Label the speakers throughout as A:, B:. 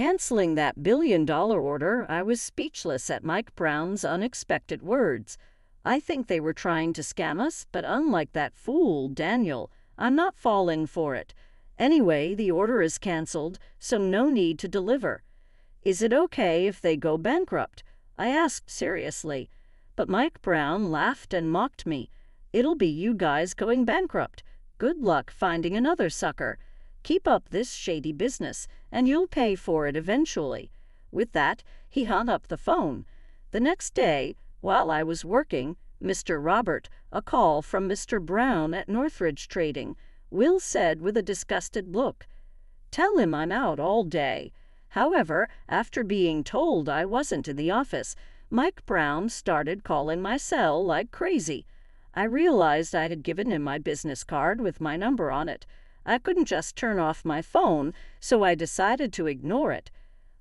A: Canceling that billion dollar order, I was speechless at Mike Brown's unexpected words. I think they were trying to scam us, but unlike that fool, Daniel, I'm not falling for it. Anyway, the order is canceled, so no need to deliver. Is it okay if they go bankrupt? I asked seriously. But Mike Brown laughed and mocked me. It'll be you guys going bankrupt. Good luck finding another sucker. Keep up this shady business, and you'll pay for it eventually. With that, he hung up the phone. The next day, while I was working, Mr. Robert, a call from Mr. Brown at Northridge Trading, Will said with a disgusted look, Tell him I'm out all day. However, after being told I wasn't in the office, Mike Brown started calling my cell like crazy. I realized I had given him my business card with my number on it. I couldn't just turn off my phone, so I decided to ignore it.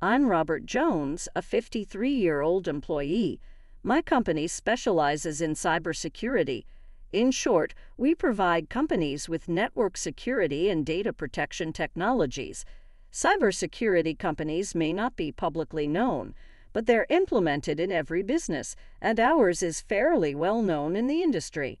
A: I'm Robert Jones, a 53 year old employee. My company specializes in cybersecurity. In short, we provide companies with network security and data protection technologies. Cybersecurity companies may not be publicly known, but they're implemented in every business, and ours is fairly well known in the industry.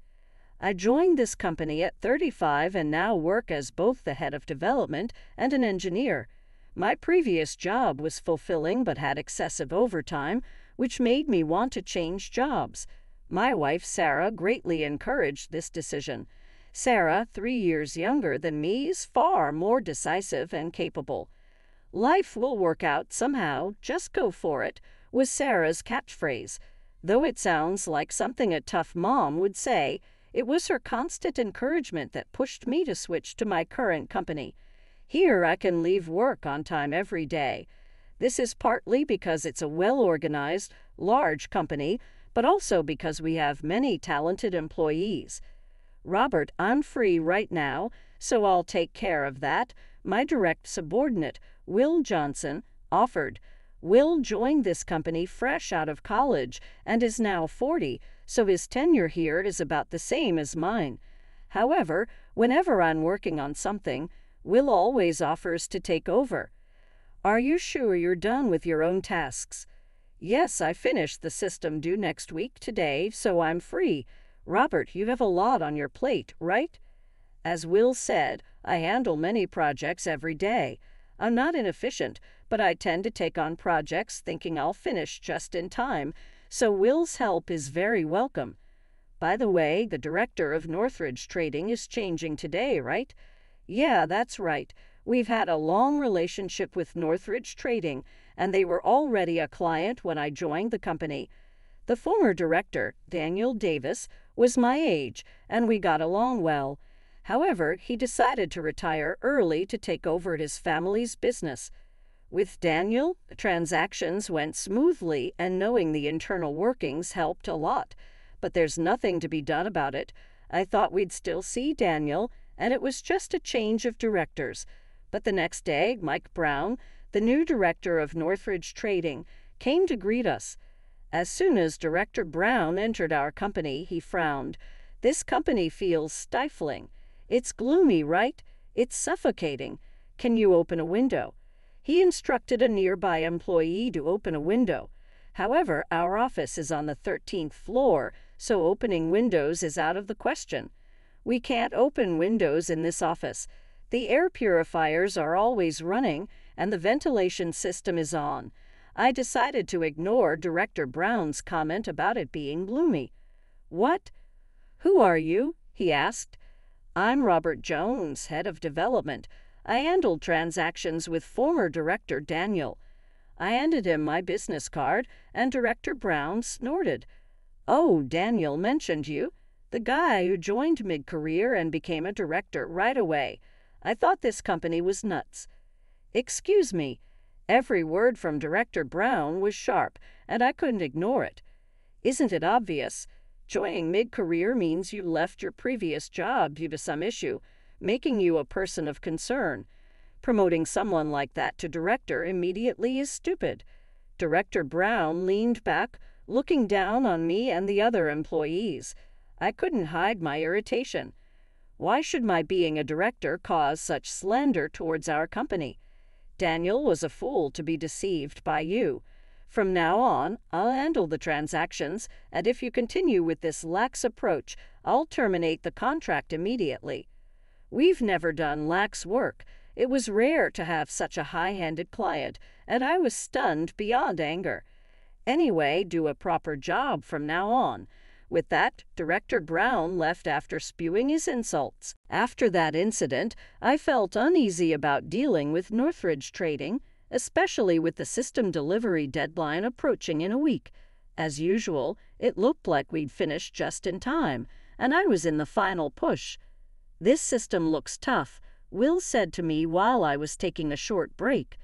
A: I joined this company at 35 and now work as both the head of development and an engineer. My previous job was fulfilling but had excessive overtime, which made me want to change jobs. My wife, Sarah, greatly encouraged this decision. Sarah, three years younger than me, is far more decisive and capable. Life will work out somehow, just go for it, was Sarah's catchphrase. Though it sounds like something a tough mom would say, it was her constant encouragement that pushed me to switch to my current company. Here I can leave work on time every day. This is partly because it's a well organized, large company but also because we have many talented employees. Robert, I'm free right now, so I'll take care of that. My direct subordinate, Will Johnson, offered. Will joined this company fresh out of college and is now 40, so his tenure here is about the same as mine. However, whenever I'm working on something, Will always offers to take over. Are you sure you're done with your own tasks? Yes, I finished the system due next week today, so I'm free. Robert, you have a lot on your plate, right? As Will said, I handle many projects every day. I'm not inefficient, but I tend to take on projects thinking I'll finish just in time, so Will's help is very welcome. By the way, the director of Northridge Trading is changing today, right? Yeah, that's right. We've had a long relationship with Northridge Trading, and they were already a client when I joined the company. The former director, Daniel Davis, was my age, and we got along well. However, he decided to retire early to take over his family's business. With Daniel, transactions went smoothly, and knowing the internal workings helped a lot. But there's nothing to be done about it. I thought we'd still see Daniel, and it was just a change of directors. But the next day, Mike Brown, the new director of Northridge Trading, came to greet us. As soon as Director Brown entered our company, he frowned. This company feels stifling. It's gloomy, right? It's suffocating. Can you open a window? He instructed a nearby employee to open a window. However, our office is on the 13th floor, so opening windows is out of the question. We can't open windows in this office. The air purifiers are always running, and the ventilation system is on. I decided to ignore Director Brown's comment about it being gloomy. What? Who are you? he asked. I'm Robert Jones, head of development. I handled transactions with former Director Daniel. I handed him my business card, and Director Brown snorted. Oh, Daniel mentioned you. The guy who joined mid career and became a director right away. I thought this company was nuts. Excuse me. Every word from Director Brown was sharp, and I couldn't ignore it. Isn't it obvious? Joining mid career means you left your previous job due to some issue, making you a person of concern. Promoting someone like that to director immediately is stupid. Director Brown leaned back, looking down on me and the other employees. I couldn't hide my irritation. Why should my being a director cause such slander towards our company? Daniel was a fool to be deceived by you. From now on, I'll handle the transactions, and if you continue with this lax approach, I'll terminate the contract immediately. We've never done lax work. It was rare to have such a high handed client, and I was stunned beyond anger. Anyway, do a proper job from now on. With that, Director Brown left after spewing his insults. After that incident, I felt uneasy about dealing with Northridge Trading, especially with the system delivery deadline approaching in a week. As usual, it looked like we'd finished just in time, and I was in the final push. This system looks tough, Will said to me while I was taking a short break.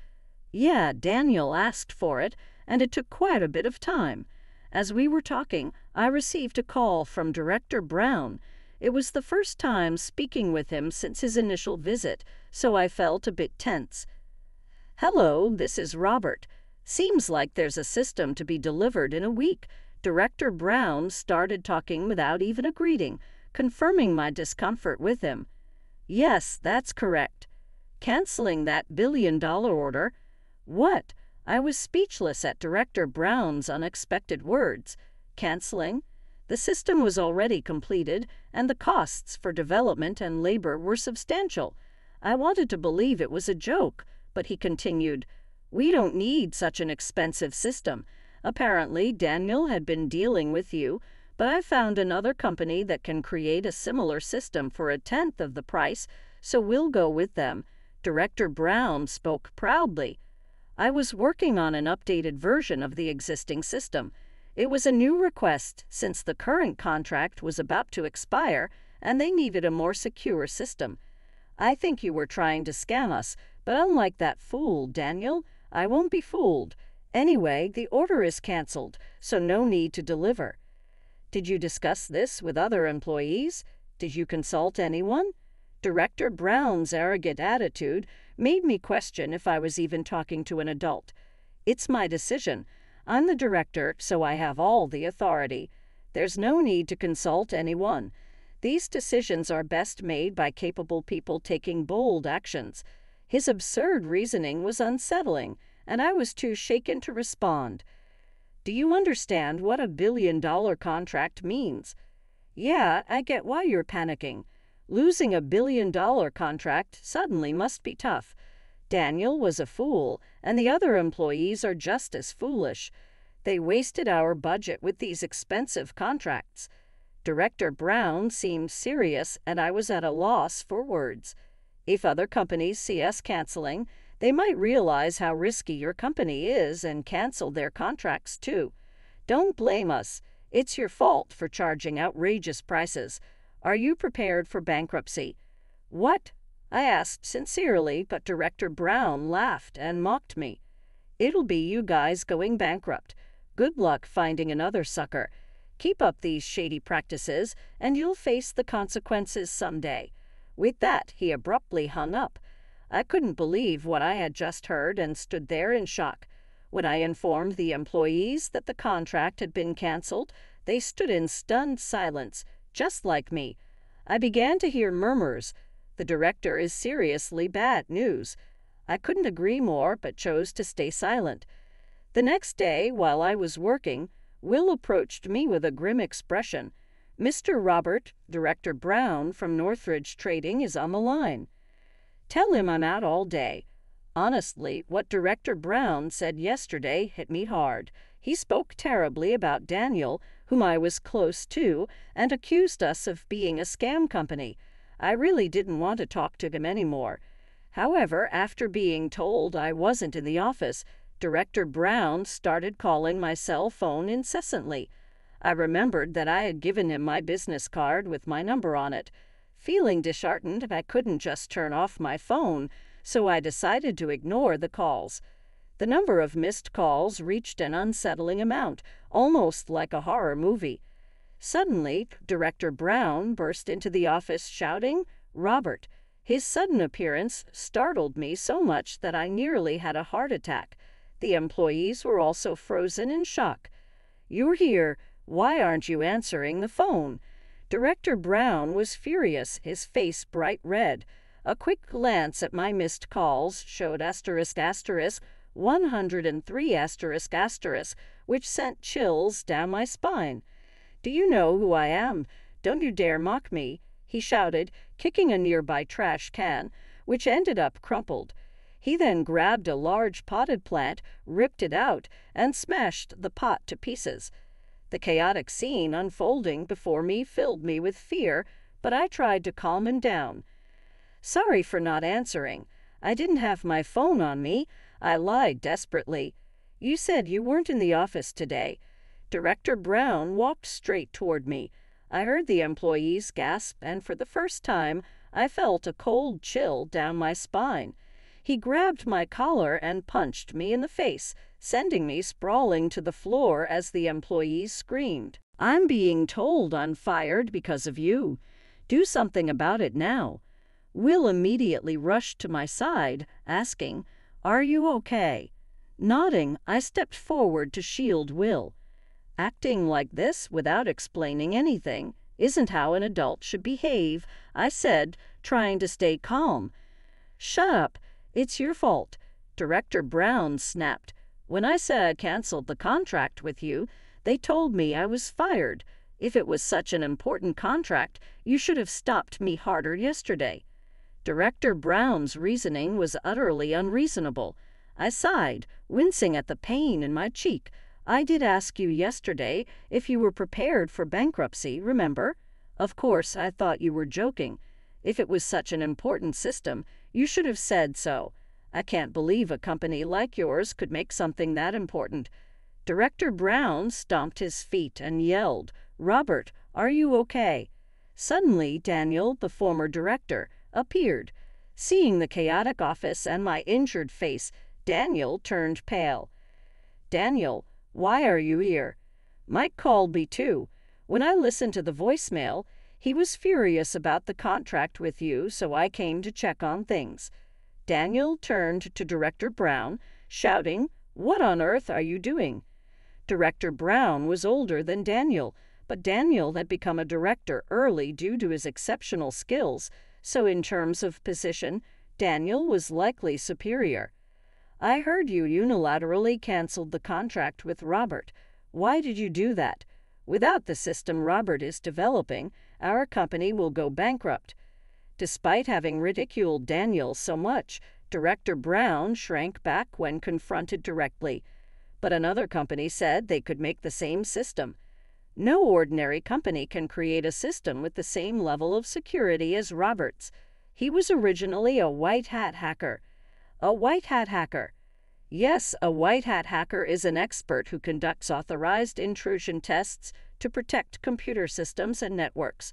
A: Yeah, Daniel asked for it, and it took quite a bit of time. As we were talking, I received a call from Director Brown. It was the first time speaking with him since his initial visit, so I felt a bit tense. Hello, this is Robert. Seems like there's a system to be delivered in a week. Director Brown started talking without even a greeting, confirming my discomfort with him. Yes, that's correct. Canceling that billion dollar order. What? I was speechless at Director Brown's unexpected words. Canceling? The system was already completed, and the costs for development and labor were substantial. I wanted to believe it was a joke, but he continued, We don't need such an expensive system. Apparently, Daniel had been dealing with you, but I found another company that can create a similar system for a tenth of the price, so we'll go with them. Director Brown spoke proudly. I was working on an updated version of the existing system. It was a new request since the current contract was about to expire and they needed a more secure system. I think you were trying to scam us, but unlike that fool, Daniel, I won't be fooled. Anyway, the order is canceled, so no need to deliver. Did you discuss this with other employees? Did you consult anyone? Director Brown's arrogant attitude made me question if I was even talking to an adult. It's my decision. I'm the director, so I have all the authority. There's no need to consult anyone. These decisions are best made by capable people taking bold actions. His absurd reasoning was unsettling, and I was too shaken to respond. Do you understand what a billion dollar contract means? Yeah, I get why you're panicking. Losing a billion dollar contract suddenly must be tough. Daniel was a fool, and the other employees are just as foolish. They wasted our budget with these expensive contracts. Director Brown seemed serious, and I was at a loss for words. If other companies see us canceling, they might realize how risky your company is and cancel their contracts too. Don't blame us. It's your fault for charging outrageous prices. Are you prepared for bankruptcy? What? I asked sincerely, but Director Brown laughed and mocked me. It'll be you guys going bankrupt. Good luck finding another sucker. Keep up these shady practices, and you'll face the consequences someday. With that, he abruptly hung up. I couldn't believe what I had just heard and stood there in shock. When I informed the employees that the contract had been canceled, they stood in stunned silence, just like me. I began to hear murmurs. The director is seriously bad news. I couldn't agree more, but chose to stay silent. The next day, while I was working, Will approached me with a grim expression. Mr. Robert, Director Brown from Northridge Trading, is on the line. Tell him I'm out all day. Honestly, what Director Brown said yesterday hit me hard. He spoke terribly about Daniel, whom I was close to, and accused us of being a scam company. I really didn't want to talk to him anymore. However, after being told I wasn't in the office, Director Brown started calling my cell phone incessantly. I remembered that I had given him my business card with my number on it. Feeling disheartened, I couldn't just turn off my phone, so I decided to ignore the calls. The number of missed calls reached an unsettling amount, almost like a horror movie. Suddenly, Director Brown burst into the office shouting, Robert. His sudden appearance startled me so much that I nearly had a heart attack. The employees were also frozen in shock. You're here. Why aren't you answering the phone? Director Brown was furious, his face bright red. A quick glance at my missed calls showed asterisk asterisk 103 asterisk asterisk, which sent chills down my spine. Do you know who I am? Don't you dare mock me, he shouted, kicking a nearby trash can, which ended up crumpled. He then grabbed a large potted plant, ripped it out, and smashed the pot to pieces. The chaotic scene unfolding before me filled me with fear, but I tried to calm him down. Sorry for not answering. I didn't have my phone on me. I lied desperately. You said you weren't in the office today. Director Brown walked straight toward me. I heard the employees gasp, and for the first time, I felt a cold chill down my spine. He grabbed my collar and punched me in the face, sending me sprawling to the floor as the employees screamed. I'm being told I'm fired because of you. Do something about it now. Will immediately rushed to my side, asking, Are you okay? Nodding, I stepped forward to shield Will. Acting like this without explaining anything isn't how an adult should behave, I said, trying to stay calm. Shut up. It's your fault. Director Brown snapped. When I said I canceled the contract with you, they told me I was fired. If it was such an important contract, you should have stopped me harder yesterday. Director Brown's reasoning was utterly unreasonable. I sighed, wincing at the pain in my cheek. I did ask you yesterday if you were prepared for bankruptcy, remember? Of course, I thought you were joking. If it was such an important system, you should have said so. I can't believe a company like yours could make something that important. Director Brown stomped his feet and yelled, Robert, are you okay? Suddenly, Daniel, the former director, appeared. Seeing the chaotic office and my injured face, Daniel turned pale. Daniel, why are you here? Mike called me too. When I listened to the voicemail, he was furious about the contract with you, so I came to check on things. Daniel turned to Director Brown, shouting, What on earth are you doing? Director Brown was older than Daniel, but Daniel had become a director early due to his exceptional skills, so in terms of position, Daniel was likely superior. I heard you unilaterally canceled the contract with Robert. Why did you do that? Without the system Robert is developing, our company will go bankrupt. Despite having ridiculed Daniel so much, Director Brown shrank back when confronted directly. But another company said they could make the same system. No ordinary company can create a system with the same level of security as Roberts. He was originally a white hat hacker. A white hat hacker. Yes, a white hat hacker is an expert who conducts authorized intrusion tests to protect computer systems and networks.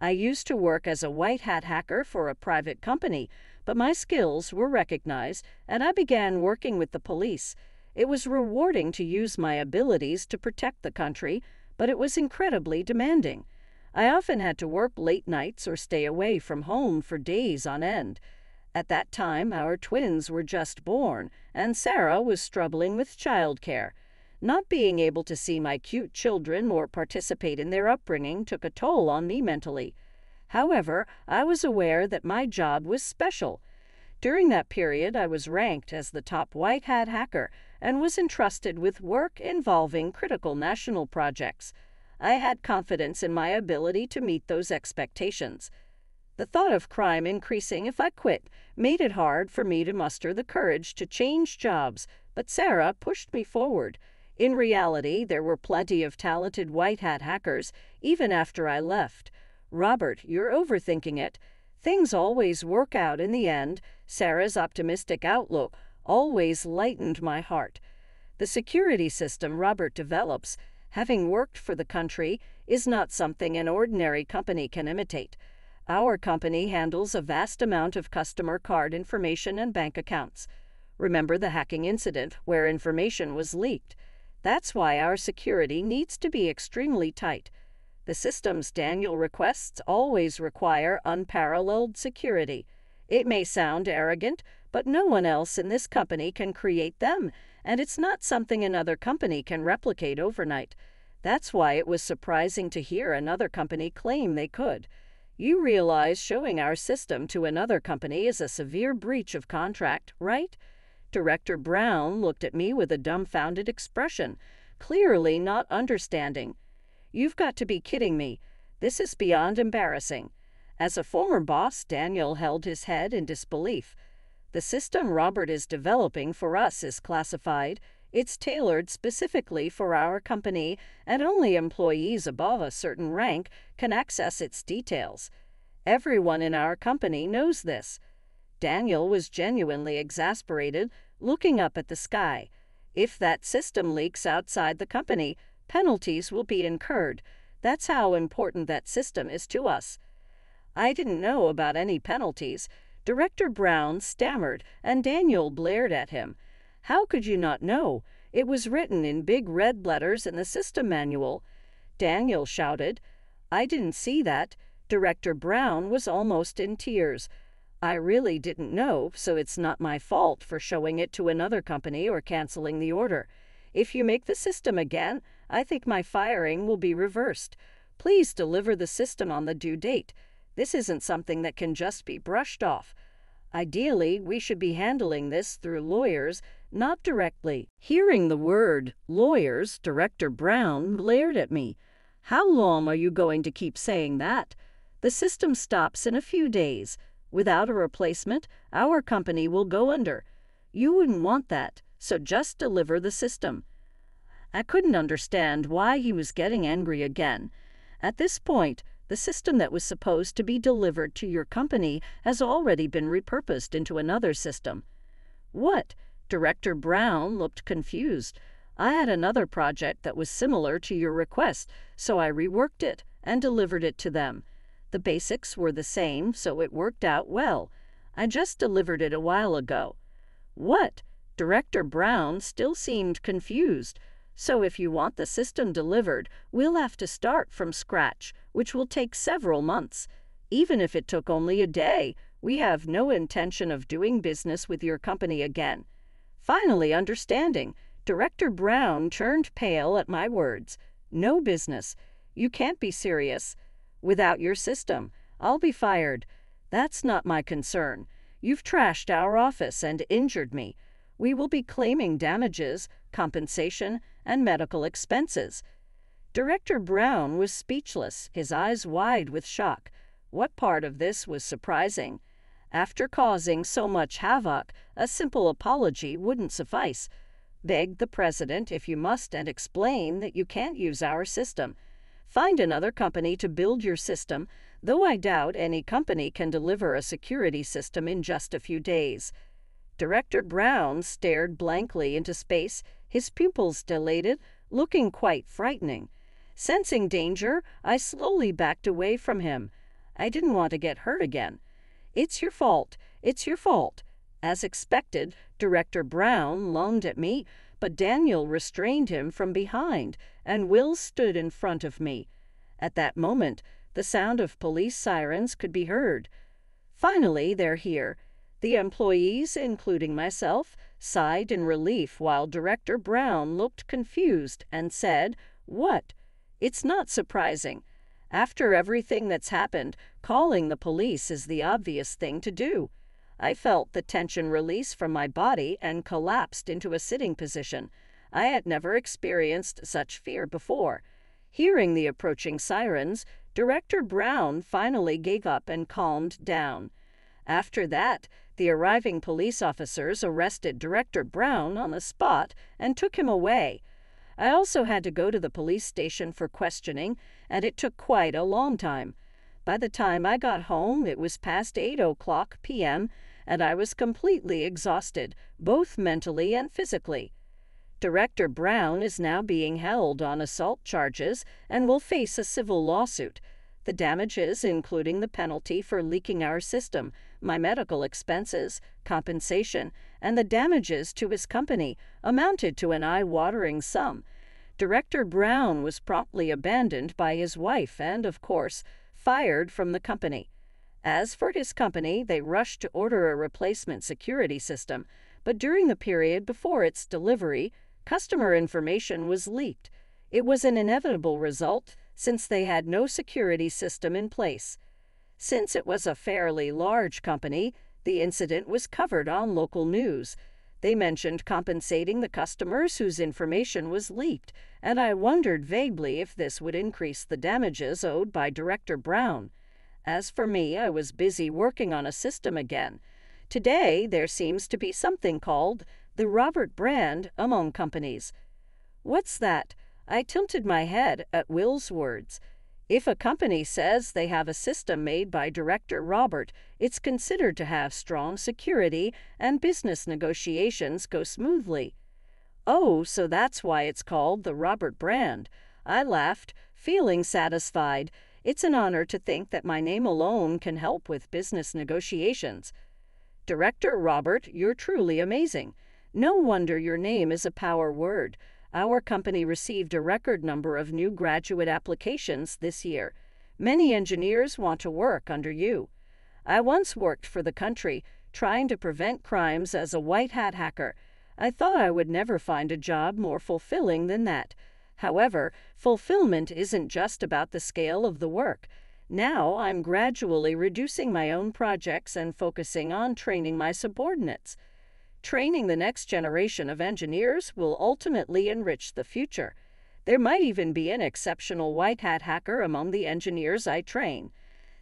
A: I used to work as a white hat hacker for a private company, but my skills were recognized and I began working with the police. It was rewarding to use my abilities to protect the country but it was incredibly demanding. I often had to work late nights or stay away from home for days on end. At that time, our twins were just born, and Sarah was struggling with childcare. Not being able to see my cute children or participate in their upbringing took a toll on me mentally. However, I was aware that my job was special. During that period, I was ranked as the top white hat hacker and was entrusted with work involving critical national projects. I had confidence in my ability to meet those expectations. The thought of crime increasing if I quit made it hard for me to muster the courage to change jobs, but Sarah pushed me forward. In reality, there were plenty of talented white hat hackers even after I left. Robert, you're overthinking it. Things always work out in the end. Sarah's optimistic outlook always lightened my heart. The security system Robert develops, having worked for the country, is not something an ordinary company can imitate. Our company handles a vast amount of customer card information and bank accounts. Remember the hacking incident where information was leaked? That's why our security needs to be extremely tight. The systems Daniel requests always require unparalleled security. It may sound arrogant, but no one else in this company can create them, and it's not something another company can replicate overnight. That's why it was surprising to hear another company claim they could. You realize showing our system to another company is a severe breach of contract, right? Director Brown looked at me with a dumbfounded expression, clearly not understanding. You've got to be kidding me. This is beyond embarrassing. As a former boss, Daniel held his head in disbelief. The system Robert is developing for us is classified. It's tailored specifically for our company, and only employees above a certain rank can access its details. Everyone in our company knows this. Daniel was genuinely exasperated, looking up at the sky. If that system leaks outside the company, penalties will be incurred. That's how important that system is to us. I didn't know about any penalties. Director Brown stammered, and Daniel blared at him. How could you not know? It was written in big red letters in the system manual. Daniel shouted. I didn't see that. Director Brown was almost in tears. I really didn't know, so it's not my fault for showing it to another company or canceling the order. If you make the system again, I think my firing will be reversed. Please deliver the system on the due date. This isn't something that can just be brushed off. Ideally, we should be handling this through lawyers, not directly. Hearing the word lawyers, Director Brown glared at me. How long are you going to keep saying that? The system stops in a few days. Without a replacement, our company will go under. You wouldn't want that, so just deliver the system. I couldn't understand why he was getting angry again. At this point, the system that was supposed to be delivered to your company has already been repurposed into another system. What? Director Brown looked confused. I had another project that was similar to your request, so I reworked it and delivered it to them. The basics were the same, so it worked out well. I just delivered it a while ago. What? Director Brown still seemed confused. So if you want the system delivered, we'll have to start from scratch, which will take several months. Even if it took only a day, we have no intention of doing business with your company again. Finally understanding, Director Brown turned pale at my words. No business. You can't be serious. Without your system, I'll be fired. That's not my concern. You've trashed our office and injured me. We will be claiming damages, compensation, and medical expenses. Director Brown was speechless, his eyes wide with shock. What part of this was surprising? After causing so much havoc, a simple apology wouldn't suffice. Beg the president if you must and explain that you can't use our system. Find another company to build your system, though I doubt any company can deliver a security system in just a few days. Director Brown stared blankly into space, his pupils dilated, looking quite frightening. Sensing danger, I slowly backed away from him. I didn't want to get hurt again. It's your fault. It's your fault. As expected, Director Brown lunged at me, but Daniel restrained him from behind, and Will stood in front of me. At that moment, the sound of police sirens could be heard. Finally, they're here. The employees, including myself, sighed in relief while Director Brown looked confused and said, What? It's not surprising. After everything that's happened, calling the police is the obvious thing to do. I felt the tension release from my body and collapsed into a sitting position. I had never experienced such fear before. Hearing the approaching sirens, Director Brown finally gave up and calmed down. After that, the arriving police officers arrested Director Brown on the spot and took him away. I also had to go to the police station for questioning, and it took quite a long time. By the time I got home, it was past 8 o'clock p.m., and I was completely exhausted, both mentally and physically. Director Brown is now being held on assault charges and will face a civil lawsuit. The damages, including the penalty for leaking our system, my medical expenses, compensation, and the damages to his company, amounted to an eye watering sum. Director Brown was promptly abandoned by his wife and, of course, fired from the company. As for his company, they rushed to order a replacement security system, but during the period before its delivery, customer information was leaked. It was an inevitable result since they had no security system in place. Since it was a fairly large company, the incident was covered on local news. They mentioned compensating the customers whose information was leaked, and I wondered vaguely if this would increase the damages owed by Director Brown. As for me, I was busy working on a system again. Today, there seems to be something called the Robert brand among companies. What's that? I tilted my head at Will's words. If a company says they have a system made by Director Robert, it's considered to have strong security and business negotiations go smoothly. Oh, so that's why it's called the Robert brand. I laughed, feeling satisfied. It's an honor to think that my name alone can help with business negotiations. Director Robert, you're truly amazing. No wonder your name is a power word. Our company received a record number of new graduate applications this year. Many engineers want to work under you. I once worked for the country, trying to prevent crimes as a white hat hacker. I thought I would never find a job more fulfilling than that. However, fulfillment isn't just about the scale of the work. Now I'm gradually reducing my own projects and focusing on training my subordinates. Training the next generation of engineers will ultimately enrich the future. There might even be an exceptional white hat hacker among the engineers I train.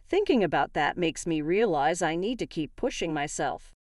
A: Thinking about that makes me realize I need to keep pushing myself.